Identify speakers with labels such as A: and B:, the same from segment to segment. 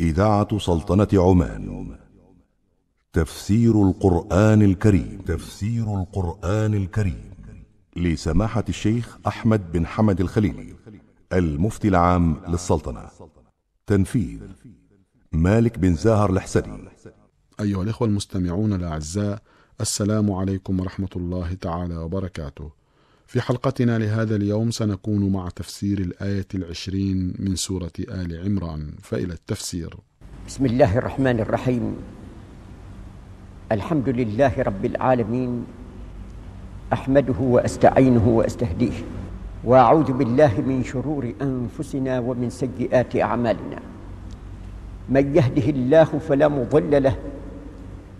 A: إذاعة سلطنة عمان. تفسير القرآن الكريم. تفسير القرآن الكريم. لسماحة الشيخ أحمد بن حمد الخليلي المفتي العام للسلطنة. تنفيذ مالك بن زاهر الحسني
B: أيها الإخوة المستمعون الأعزاء السلام عليكم ورحمة الله تعالى وبركاته. في حلقتنا لهذا اليوم سنكون مع تفسير الآية العشرين من سورة آل عمران. فإلى التفسير.
C: بسم الله الرحمن الرحيم. الحمد لله رب العالمين. أحمده وأستعينه وأستهديه. وأعوذ بالله من شرور أنفسنا ومن سيئات أعمالنا. من يهده الله فلا مضل له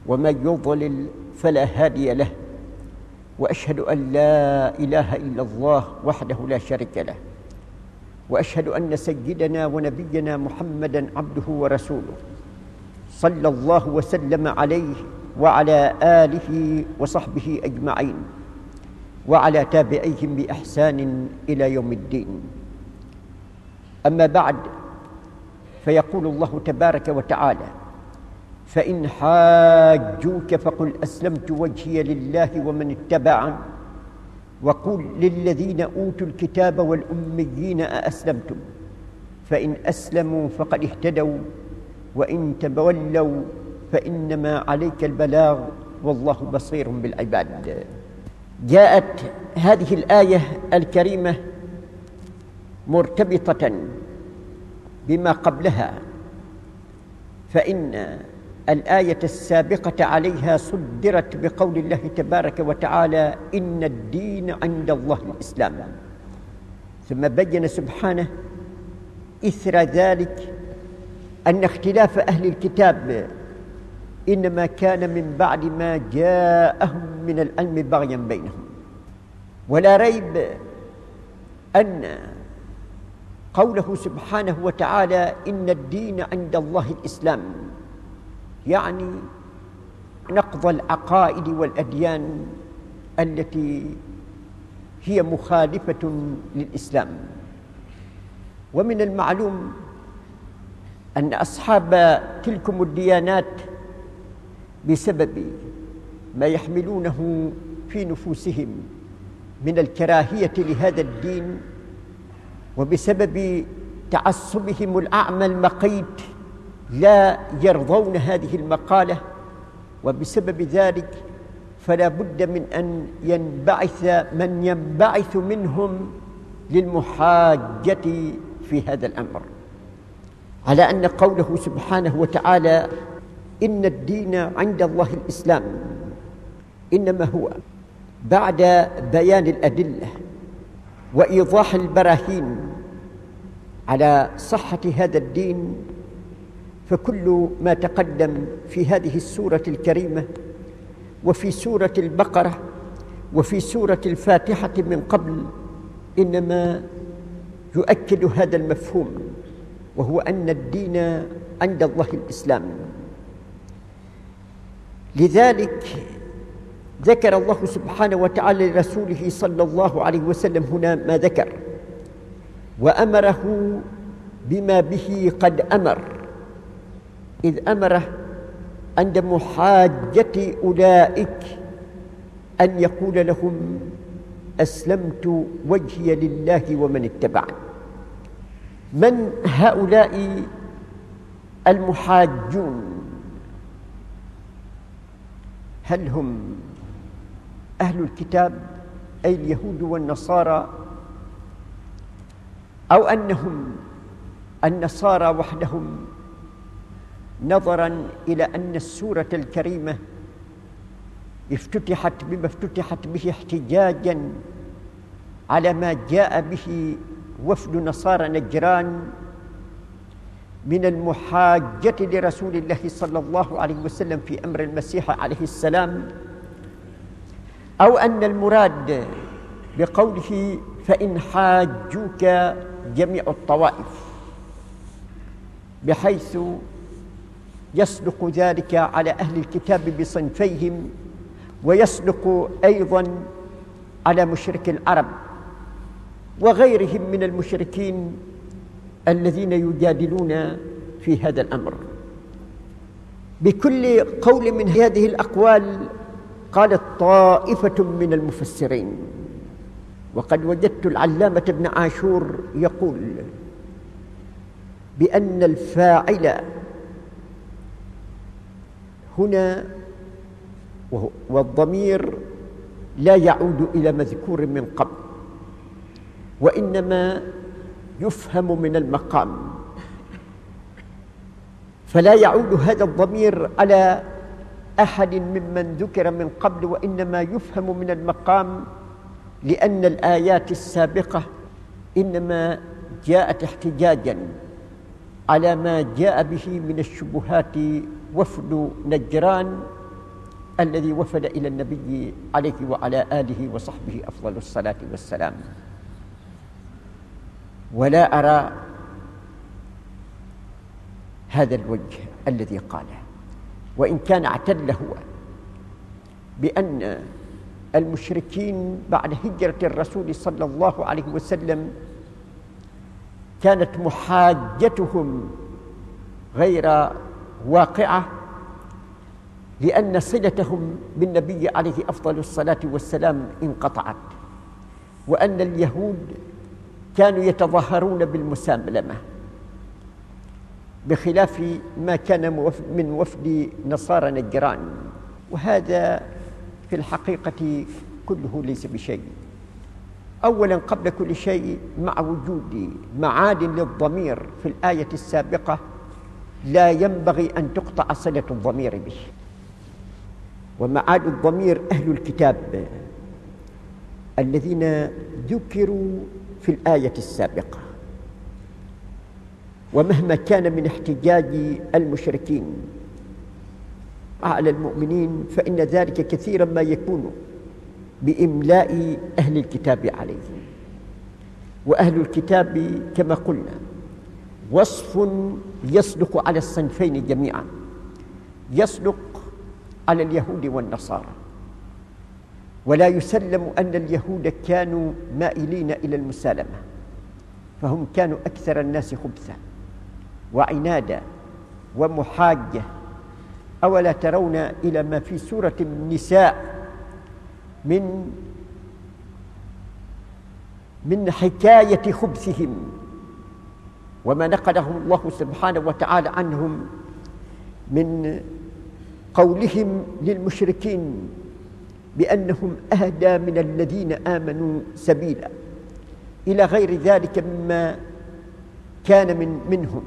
C: ومن يضلل فلا هادي له. وأشهد أن لا إله إلا الله وحده لا شريك له. وأشهد أن سيدنا ونبينا محمدا عبده ورسوله صلى الله وسلم عليه وعلى آله وصحبه أجمعين وعلى تابعيهم بإحسان إلى يوم الدين. أما بعد فيقول الله تبارك وتعالى فإن حاجوك فقل أسلمت وجهي لله ومن اتبعني وقل للذين أوتوا الكتاب والأميين أأسلمتم فإن أسلموا فقد اهتدوا وإن تولوا فإنما عليك البلاغ والله بصير بالعباد. جاءت هذه الآية الكريمة مرتبطة بما قبلها فإن الآية السابقة عليها صدرت بقول الله تبارك وتعالى إن الدين عند الله الإسلام. ثم بين سبحانه إثر ذلك أن اختلاف أهل الكتاب إنما كان من بعد ما جاءهم من العلم بغيا بينهم. ولا ريب أن قوله سبحانه وتعالى إن الدين عند الله الإسلام يعني نقض العقائد والأديان التي هي مخالفة للإسلام. ومن المعلوم أن أصحاب تلكم الديانات بسبب ما يحملونه في نفوسهم من الكراهية لهذا الدين وبسبب تعصبهم الأعمى المقيت لا يرضون هذه المقالة وبسبب ذلك فلا بد من أن ينبعث من ينبعث منهم للمحاجة في هذا الأمر. على أن قوله سبحانه وتعالى إن الدين عند الله الإسلام إنما هو بعد بيان الأدلة وإيضاح البراهين على صحة هذا الدين فكل ما تقدم في هذه السورة الكريمة وفي سورة البقرة وفي سورة الفاتحة من قبل إنما يؤكد هذا المفهوم وهو أن الدين عند الله الإسلام. لذلك ذكر الله سبحانه وتعالى لرسوله صلى الله عليه وسلم هنا ما ذكر وأمره بما به قد أمر. إذ أمره عند محاجة أولئك أن يقول لهم أسلمت وجهي لله ومن اتبعني. من هؤلاء المحاجون؟ هل هم أهل الكتاب أي اليهود والنصارى؟ أو أنهم النصارى وحدهم نظرا إلى أن السورة الكريمة افتتحت بما افتتحت به احتجاجا على ما جاء به وفد نصارى نجران من المحاجة لرسول الله صلى الله عليه وسلم في أمر المسيح عليه السلام أو أن المراد بقوله فإن حاجوك جميع الطوائف بحيث يصدق ذلك على أهل الكتاب بصنفيهم ويصدق أيضا على مشرك العرب وغيرهم من المشركين الذين يجادلون في هذا الأمر. بكل قول من هذه الأقوال قالت طائفة من المفسرين وقد وجدت العلامة ابن عاشور يقول بأن الفاعل هنا والضمير لا يعود إلى مذكور من قبل وإنما يفهم من المقام. فلا يعود هذا الضمير على أحد ممن ذكر من قبل وإنما يفهم من المقام لأن الآيات السابقة إنما جاءت احتجاجا على ما جاء به من الشبهات وفد نجران الذي وفد إلى النبي عليه وعلى آله وصحبه أفضل الصلاة والسلام. ولا أرى هذا الوجه الذي قاله. وإن كان اعتل هو بأن المشركين بعد هجرة الرسول صلى الله عليه وسلم كانت محاجتهم غير واقعة لأن صلتهم بالنبي عليه أفضل الصلاة والسلام انقطعت وأن اليهود كانوا يتظاهرون بالمسالمه بخلاف ما كان من وفد نصارى نجران. وهذا في الحقيقة كله ليس بشيء. اولا قبل كل شيء مع وجود معاد للضمير في الآية السابقة لا ينبغي أن تقطع صلة الضمير به. ومعاد الضمير أهل الكتاب الذين ذكروا في الآية السابقة. ومهما كان من احتجاج المشركين على المؤمنين فإن ذلك كثيرا ما يكون بإملاء أهل الكتاب عليهم وأهل الكتاب كما قلنا وصف يصدق على الصنفين جميعا. يصدق على اليهود والنصارى. ولا يسلم أن اليهود كانوا مائلين إلى المسالمة. فهم كانوا أكثر الناس خبثا. وعنادا ومحاجة. أولا ترون إلى ما في سورة النساء من من حكاية خبثهم. وما نقله الله سبحانه وتعالى عنهم من قولهم للمشركين بأنهم أهدى من الذين آمنوا سبيلا إلى غير ذلك مما كان من منهم.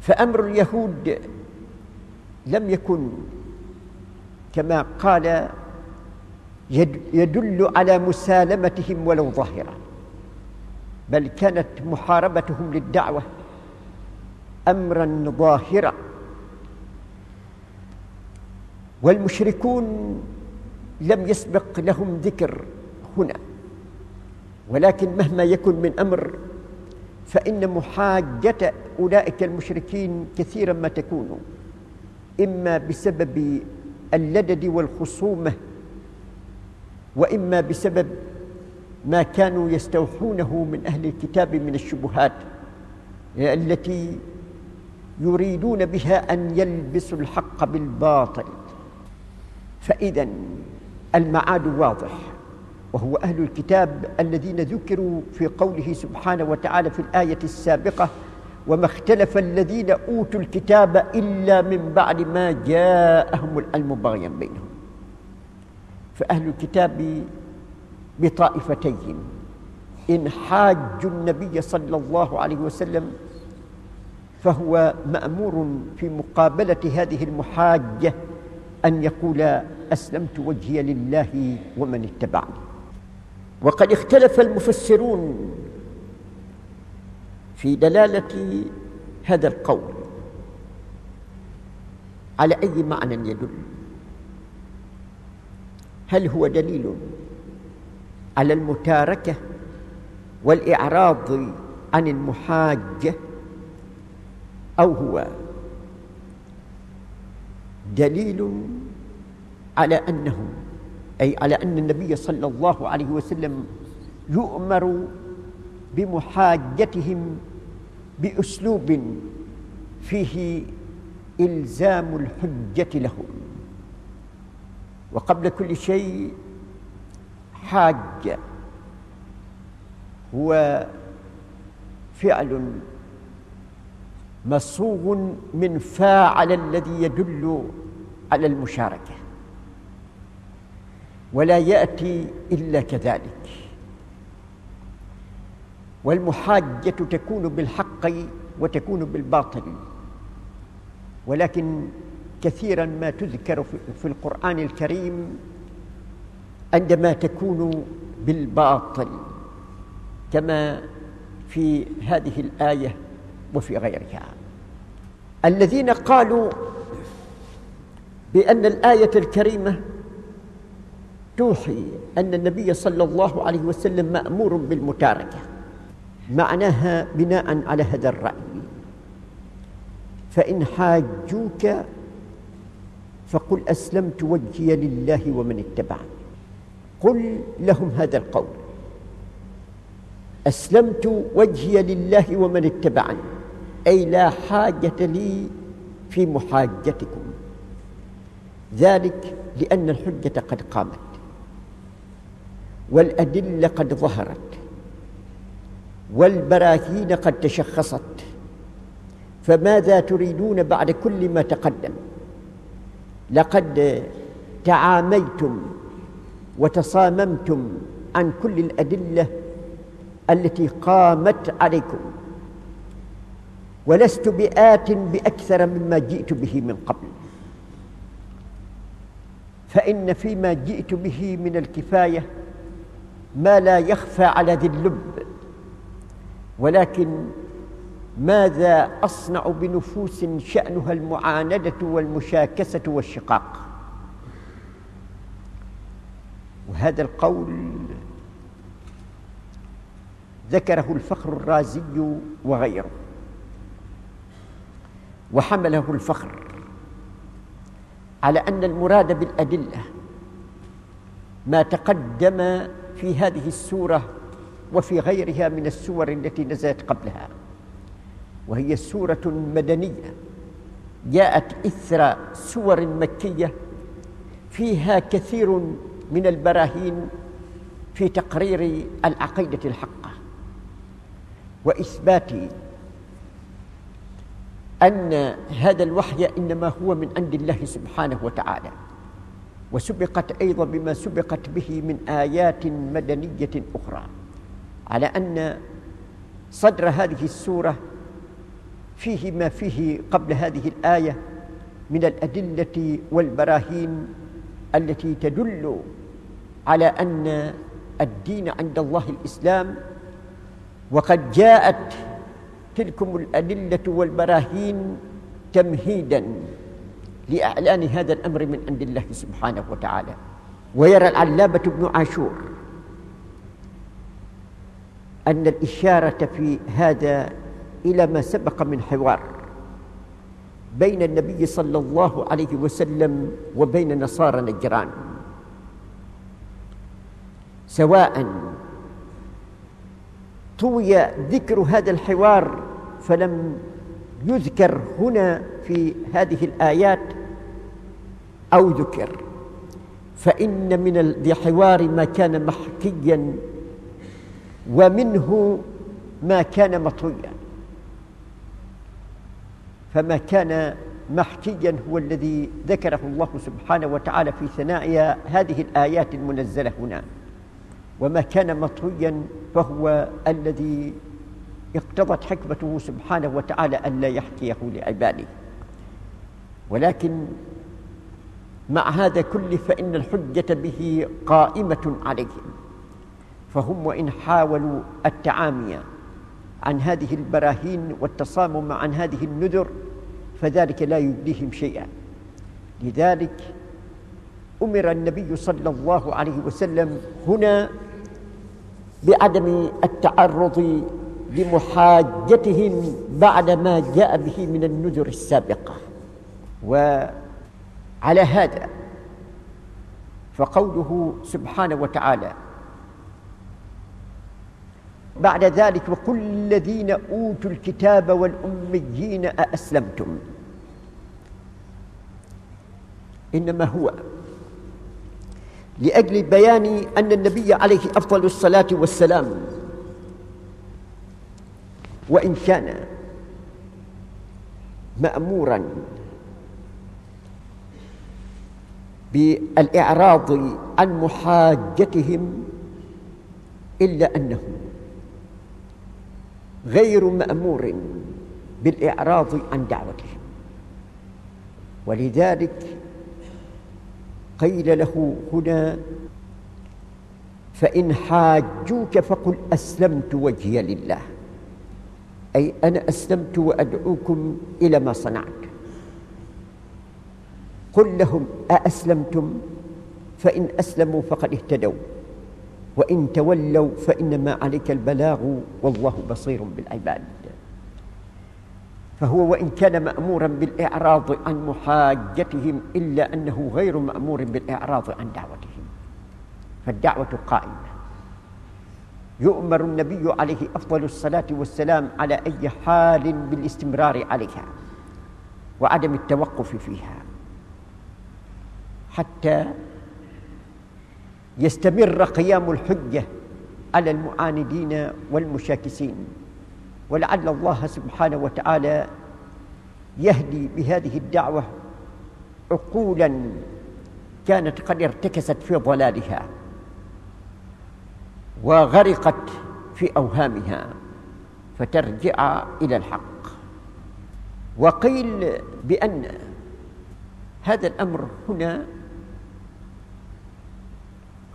C: فأمر اليهود لم يكن كما قال يدل على مسالمتهم ولو ظاهرة. بل كانت محاربتهم للدعوة امرا ظاهرا. والمشركون لم يسبق لهم ذكر هنا ولكن مهما يكن من أمر فإن محاجة أولئك المشركين كثيرا ما تكون إما بسبب اللدد والخصومة وإما بسبب ما كانوا يستوحونه من أهل الكتاب من الشبهات التي يريدون بها أن يلبسوا الحق بالباطل. فإذا المعاد واضح وهو أهل الكتاب الذين ذكروا في قوله سبحانه وتعالى في الآية السابقة وما اختلف الذين أوتوا الكتاب إلا من بعد ما جاءهم العلم بغيا بينهم فأهل الكتاب بطائفتين. إن حاجوا النبي صلى الله عليه وسلم فهو مأمور في مقابلة هذه المحاجة أن يقول أسلمت وجهي لله ومن اتبعني. وقد اختلف المفسرون في دلالة هذا القول على أي معنى يدل؟ هل هو دليل على المتاركة والإعراض عن المحاجة أو هو دليل على انهم أي على أن النبي صلى الله عليه وسلم يؤمر بمحاجتهم بأسلوب فيه إلزام الحجة لهم. وقبل كل شيء حاج. هو فعل مصوغ من فاعل الذي يدل على المشاركة ولا يأتي إلا كذلك. والمحاجة تكون بالحق وتكون بالباطل ولكن كثيرا ما تذكر في القرآن الكريم عندما تكون بالباطل كما في هذه الآية وفي غيرها. الذين قالوا بأن الآية الكريمة توحي أن النبي صلى الله عليه وسلم مأمور بالمتاركة معناها بناء على هذا الرأي. فإن حاجوك فقل أسلمت وجهي لله ومن اتبعني. قل لهم هذا القول. أسلمت وجهي لله ومن اتبعني. أي لا حاجة لي في محاجتكم. ذلك لأن الحجة قد قامت. والأدلة قد ظهرت. والبراهين قد تشخصت. فماذا تريدون بعد كل ما تقدم؟ لقد تعاميتم وتصاممتم عن كل الأدلة التي قامت عليكم. ولست بآت بأكثر مما جئت به من قبل. فإن فيما جئت به من الكفاية ما لا يخفى على ذي اللب. ولكن ماذا أصنع بنفوس شأنها المعاندة والمشاكسة والشقاق؟ وهذا القول ذكره الفخر الرازي وغيره وحمله الفخر على أن المراد بالأدلة ما تقدم في هذه السورة وفي غيرها من السور التي نزلت قبلها وهي سورة مدنية جاءت إثر سور مكية فيها كثير من البراهين في تقرير العقيدة الحقة وإثبات أن هذا الوحي إنما هو من عند الله سبحانه وتعالى وسبقت أيضا بما سبقت به من آيات مدنية أخرى على أن صدر هذه السورة فيه ما فيه قبل هذه الآية من الأدلة والبراهين التي تدل على أن الدين عند الله الإسلام وقد جاءت تلكم الأدلة والبراهين تمهيدا لإعلان هذا الأمر من عند الله سبحانه وتعالى. ويرى العلامة بن عاشور أن الإشارة في هذا إلى ما سبق من حوار بين النبي صلى الله عليه وسلم وبين نصارى نجران. سواء طوي ذكر هذا الحوار فلم يذكر هنا في هذه الآيات أو ذكر فإن من الحوار ما كان محكيا ومنه ما كان مطويا. فما كان محكيا هو الذي ذكره الله سبحانه وتعالى في ثناء هذه الآيات المنزلة هنا. وما كان مطويا فهو الذي اقتضت حكمته سبحانه وتعالى ألا يحكيه لعباده. ولكن مع هذا كله فإن الحجة به قائمة عليهم. فهم وإن حاولوا التعامي عن هذه البراهين والتصامم عن هذه النذر فذلك لا يجديهم شيئا. لذلك أمر النبي صلى الله عليه وسلم هنا بعدم التعرض لمحاجتهم بعد ما جاء به من النذر السابقة. وعلى هذا فقوله سبحانه وتعالى بعد ذلك وكل الذين أوتوا الكتاب والأميين أأسلمتم. إنما هو لأجل بيان أن النبي عليه أفضل الصلاة والسلام وإن كان مأمورا بالإعراض عن محاجتهم إلا أنه غير مأمور بالإعراض عن دعوتهم. ولذلك قيل له هنا فإن حاجوك فقل أسلمت وجهي لله. أي أنا أسلمت وأدعوكم إلى ما صنعت. قل لهم أأسلمتم؟ فإن أسلموا فقد اهتدوا. وإن تولوا فإنما عليك البلاغ والله بصير بالعباد. فهو وإن كان مأمورا بالإعراض عن محاجتهم إلا أنه غير مأمور بالإعراض عن دعوتهم. فالدعوة قائمة. يؤمر النبي عليه أفضل الصلاة والسلام على أي حال بالاستمرار عليها وعدم التوقف فيها. حتى يستمر قيام الحجة على المعاندين والمشاكسين. ولعل الله سبحانه وتعالى يهدي بهذه الدعوة عقولا كانت قد ارتكست في ضلالها وغرقت في أوهامها فترجع إلى الحق. وقيل بأن هذا الأمر هنا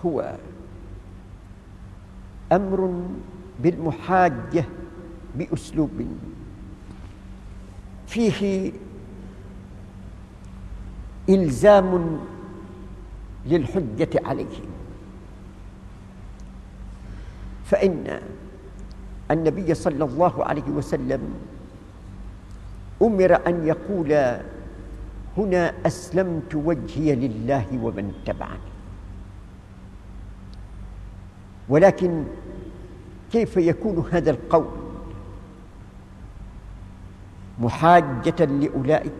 C: هو أمر بالمحاجة بأسلوب فيه إلزام للحجة عليه. فإن النبي صلى الله عليه وسلم أمر أن يقول هنا أسلمت وجهي لله ومن اتبعني. ولكن كيف يكون هذا القول؟ محاجة لأولئك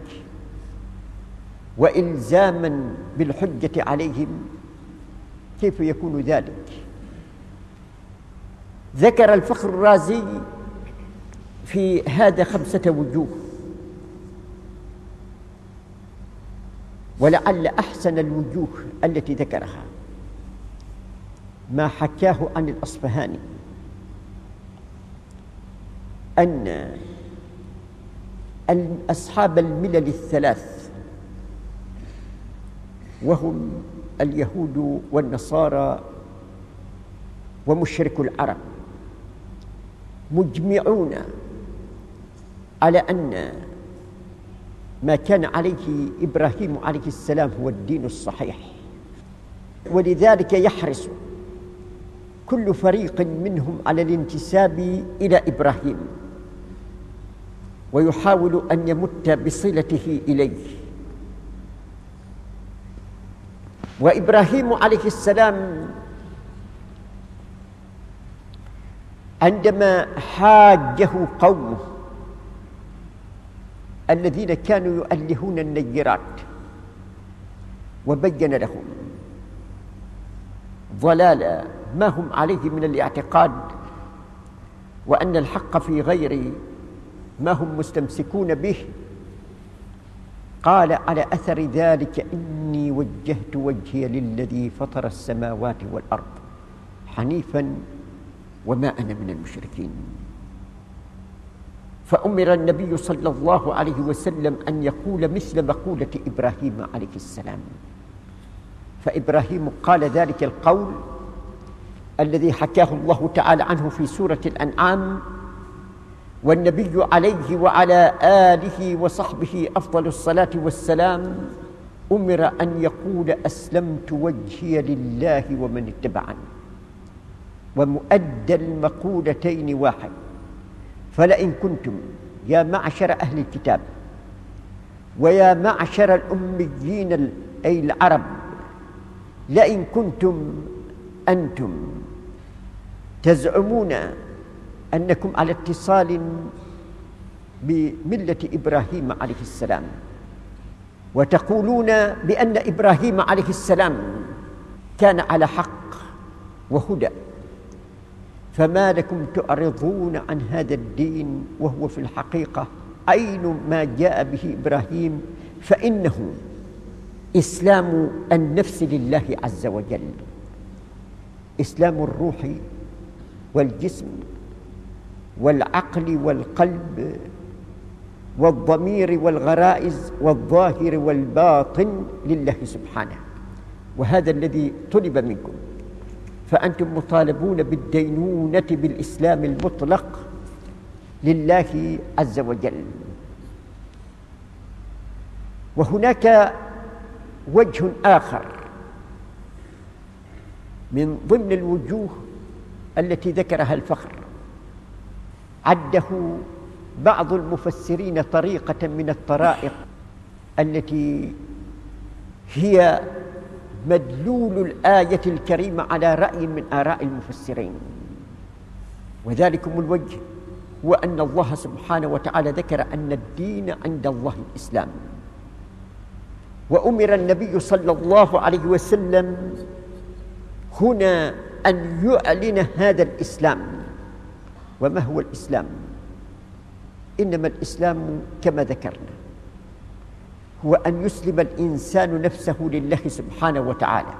C: وإلزاما بالحجة عليهم كيف يكون ذلك؟ ذكر الفخر الرازي في هذا خمسة وجوه. ولعل أحسن الوجوه التي ذكرها. ما حكاه عن الأصفهاني أن أصحاب الملل الثلاث وهم اليهود والنصارى ومشرك العرب مجمعون على أن ما كان عليه إبراهيم عليه السلام هو الدين الصحيح. ولذلك يحرص كل فريق منهم على الانتساب إلى إبراهيم. ويحاول أن يمت بصلته إليه. وإبراهيم عليه السلام عندما حاجة قومه الذين كانوا يؤلهون النيرات وبين لهم ضلال ما هم عليه من الاعتقاد وأن الحق في غير ما هم مستمسكون به. قال على أثر ذلك إني وجهت وجهي للذي فطر السماوات والأرض حنيفا وما أنا من المشركين. فأمر النبي صلى الله عليه وسلم أن يقول مثل مقولة إبراهيم عليه السلام. فإبراهيم قال ذلك القول الذي حكاه الله تعالى عنه في سورة الأنعام والنبي عليه وعلى آله وصحبه أفضل الصلاة والسلام أمر أن يقول أسلمت وجهي لله ومن اتبعني. ومؤدى المقولتين واحد. فلئن كنتم يا معشر أهل الكتاب ويا معشر الأميين أي العرب لئن كنتم أنتم تزعمون أنكم على اتصال بملة إبراهيم عليه السلام. وتقولون بأن إبراهيم عليه السلام كان على حق وهدى. فما لكم تعرضون عن هذا الدين وهو في الحقيقة عين ما جاء به إبراهيم؟ فإنه إسلام النفس لله عز وجل. إسلام الروح والجسم والعقل والقلب والضمير والغرائز والظاهر والباطن لله سبحانه. وهذا الذي طلب منكم. فأنتم مطالبون بالدينونة بالإسلام المطلق لله عز وجل. وهناك وجه آخر من ضمن الوجوه التي ذكرها الفخر. عده بعض المفسرين طريقة من الطرائق التي هي مدلول الآية الكريمة على رأي من آراء المفسرين. وذلكم الوجه هو أن الله سبحانه وتعالى ذكر أن الدين عند الله الإسلام. وأمر النبي صلى الله عليه وسلم هنا أن يعلن هذا الإسلام. وما هو الإسلام؟ إنما الإسلام كما ذكرنا هو أن يسلم الإنسان نفسه لله سبحانه وتعالى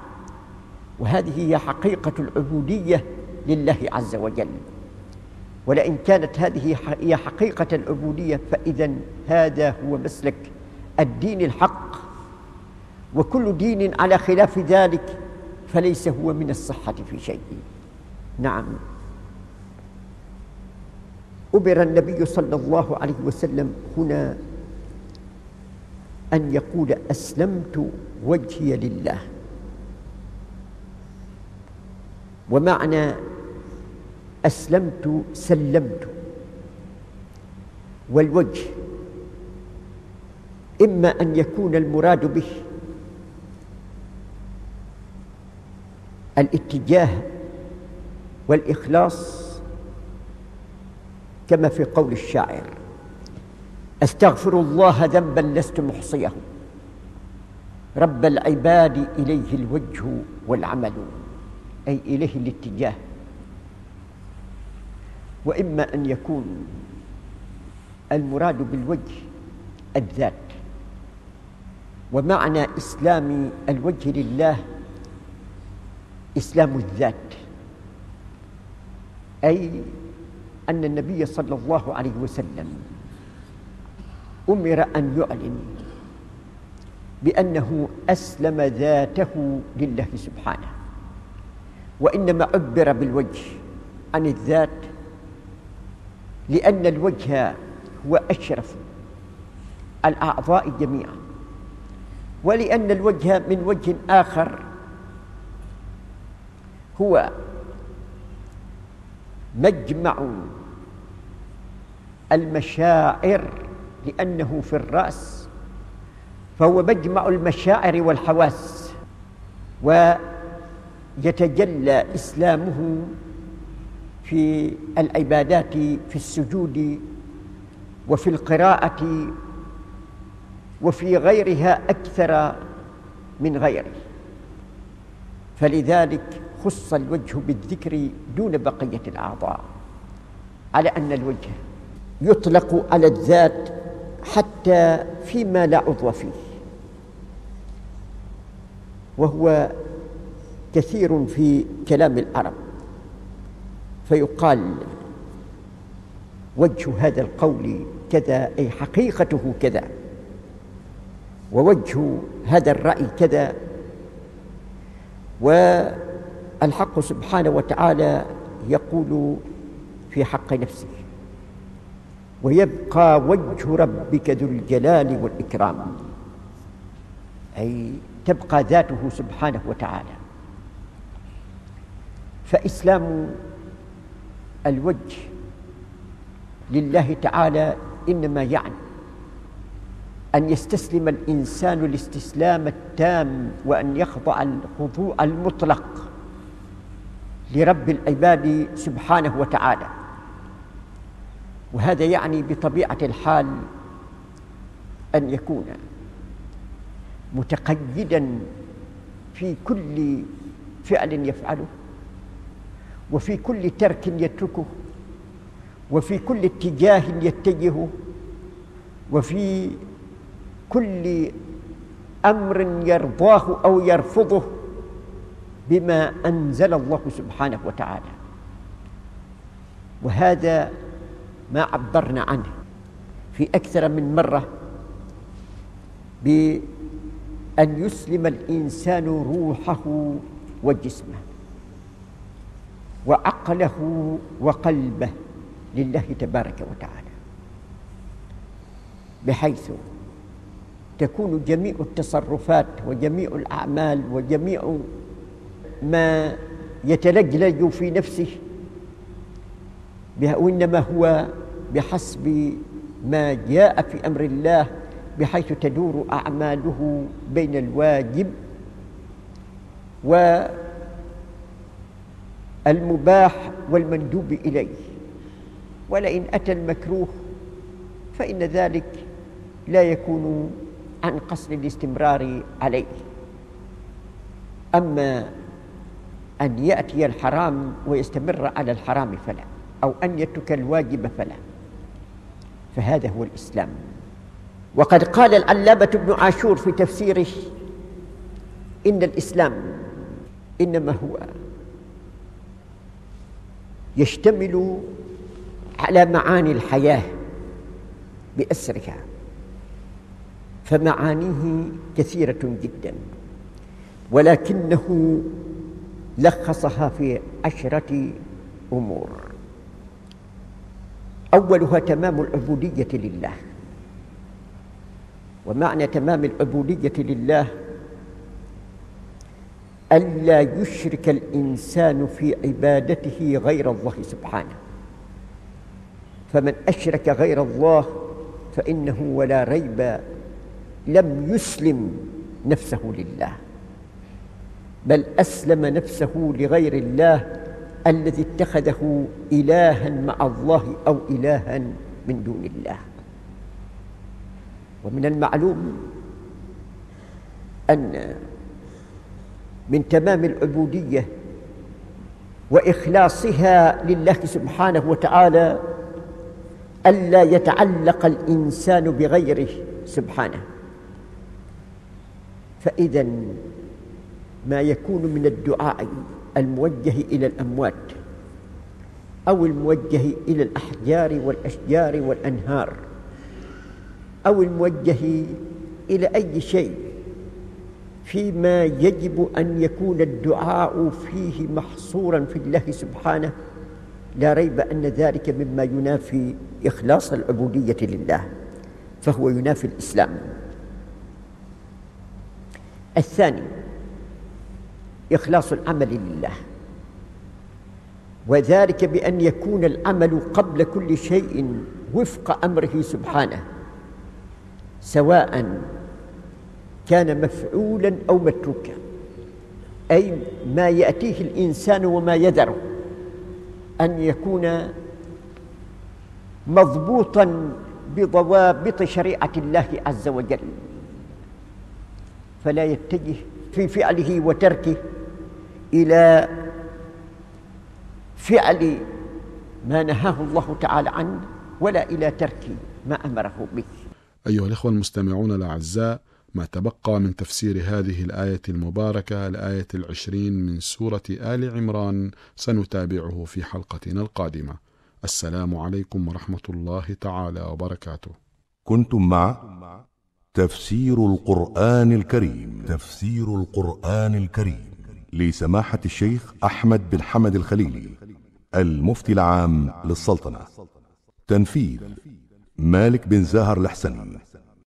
C: وهذه هي حقيقة العبودية لله عز وجل. ولئن كانت هذه هي حقيقة العبودية فإذا هذا هو مسلك الدين الحق. وكل دين على خلاف ذلك فليس هو من الصحة في شيء. نعم. أمر النبي صلى الله عليه وسلم هنا أن يقول أسلمت وجهي لله. ومعنى أسلمت سلمت. والوجه إما أن يكون المراد به الاتجاه والإخلاص كما في قول الشاعر أستغفر الله ذنبا لست محصيه رب العباد إليه الوجه والعمل أي إليه الاتجاه. وإما أن يكون المراد بالوجه الذات. ومعنى إسلام الوجه لله إسلام الذات أي أن النبي صلى الله عليه وسلم أمر أن يعلن بأنه أسلم ذاته لله سبحانه وإنما عبر بالوجه عن الذات لأن الوجه هو أشرف الأعضاء جميعا ولأن الوجه من وجه آخر هو مجمع المشاعر لأنه في الرأس فهو مجمع المشاعر والحواس ويتجلى إسلامه في العبادات في السجود وفي القراءة وفي غيرها أكثر من غيره. فلذلك خص الوجه بالذكر دون بقية الأعضاء على أن الوجه يطلق على الذات حتى فيما لا عضو فيه. وهو كثير في كلام العرب فيقال وجه هذا القول كذا أي حقيقته كذا ووجه هذا الرأي كذا و الحق سبحانه وتعالى يقول في حق نفسه ويبقى وجه ربك ذو الجلال والإكرام. أي تبقى ذاته سبحانه وتعالى. فإسلام الوجه لله تعالى إنما يعني أن يستسلم الإنسان الاستسلام التام وأن يخضع الخضوع المطلق. لرب العباد سبحانه وتعالى. وهذا يعني بطبيعة الحال أن يكون متقيدا في كل فعل يفعله وفي كل ترك يتركه وفي كل اتجاه يتجهه وفي كل أمر يرضاه أو يرفضه. بما أنزل الله سبحانه وتعالى. وهذا ما عبرنا عنه في أكثر من مرة بأن يسلم الإنسان روحه وجسمه وعقله وقلبه لله تبارك وتعالى. بحيث تكون جميع التصرفات وجميع الأعمال وجميع ما يتلجلج في نفسه وإنما هو بحسب ما جاء في أمر الله بحيث تدور أعماله بين الواجب والمباح والمندوب إليه. ولئن أتى المكروه فإن ذلك لا يكون عن قصد الاستمرار عليه. أما أن يأتي الحرام ويستمر على الحرام فلا أو أن يترك الواجب فلا. فهذا هو الإسلام. وقد قال العلامة ابن عاشور في تفسيره إن الإسلام إنما هو يشتمل على معاني الحياة بأسرها فمعانيه كثيرة جدا. ولكنه لخصها في عشرة أمور. أولها تمام العبودية لله. ومعنى تمام العبودية لله ألا يشرك الإنسان في عبادته غير الله سبحانه. فمن أشرك غير الله فإنه ولا ريب لم يسلم نفسه لله. بل أسلم نفسه لغير الله الذي اتخذه إلها مع الله أو إلها من دون الله. ومن المعلوم أن من تمام العبودية وإخلاصها لله سبحانه وتعالى ألا يتعلق الإنسان بغيره سبحانه. فاذا ما يكون من الدعاء الموجه إلى الأموات أو الموجه إلى الأحجار والأشجار والأنهار أو الموجه إلى أي شيء فيما يجب أن يكون الدعاء فيه محصورا في الله سبحانه. لا ريب أن ذلك مما ينافي إخلاص العبودية لله فهو ينافي الإسلام. الثاني إخلاص العمل لله. وذلك بأن يكون العمل قبل كل شيء وفق أمره سبحانه سواء كان مفعولا أو متروكا. أي ما يأتيه الإنسان وما يذره أن يكون مضبوطا بضوابط شريعة الله عز وجل. فلا يتجه في فعله وتركه إلى فعل ما نهاه الله تعالى عنه ولا إلى ترك ما أمره به.
B: أيها الإخوة المستمعون الأعزاء ما تبقى من تفسير هذه الآية المباركة الآية العشرين من سورة آل عمران سنتابعه في حلقتنا القادمة. السلام عليكم ورحمة الله تعالى وبركاته.
A: كنتم مع تفسير القرآن الكريم. تفسير القرآن الكريم. لسماحة الشيخ أحمد بن حمد الخليلي المفتي العام للسلطنة. تنفيذ مالك بن زاهر الحسني